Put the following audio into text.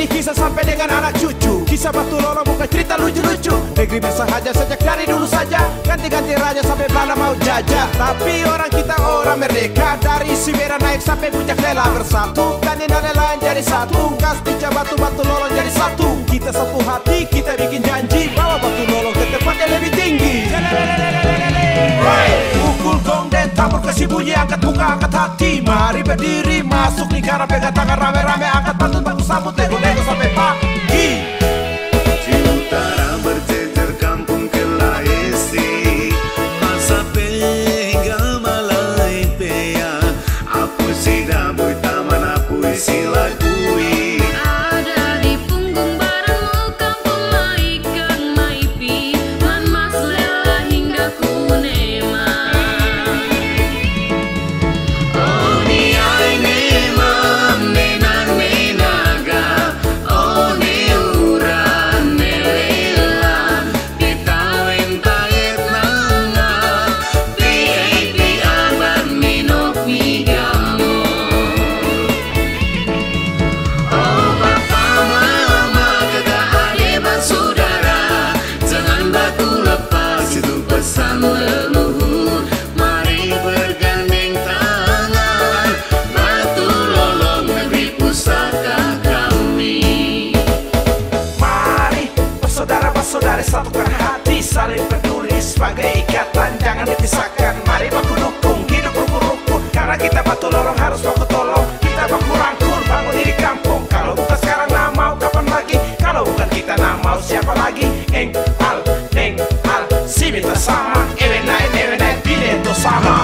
ini kisah sampai dengan anak cucu. Kisah batu lolo bukan cerita lucu-lucu. Negeri bersahaja sejak dari dulu saja. Ganti-ganti raja sampai Belanda mau jajah. Tapi orang kita orang merdeka. Dari Sibera naik sampai puncak lela bersatu. Kan lain jadi satu. Kas pica batu-batu lolo jadi satu. Kita satu hati, kita bikin janji. Bawa batu lolo ke tempat yang lebih tinggi. Kasih bunyi Angkat muka angkat hati. Mari berdiri masuk. Nih karena pegang tangan rame-rame. Angkat pantun bagus sambut nego-nego sampai pagi king al, king al, sivitä saman, evennäin, evennäin, pidentu samma